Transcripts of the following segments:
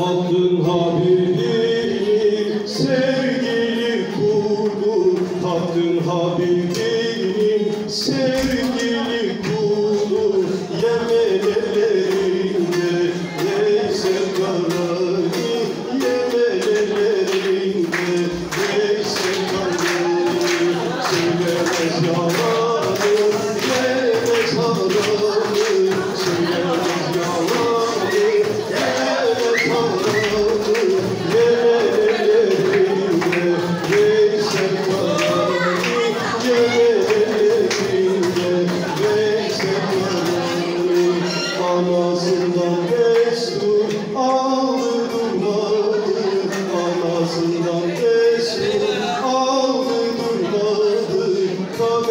Hakkın Habibi sevgili kuldur Hakkın Habibi.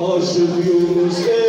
aşık Yunus Emre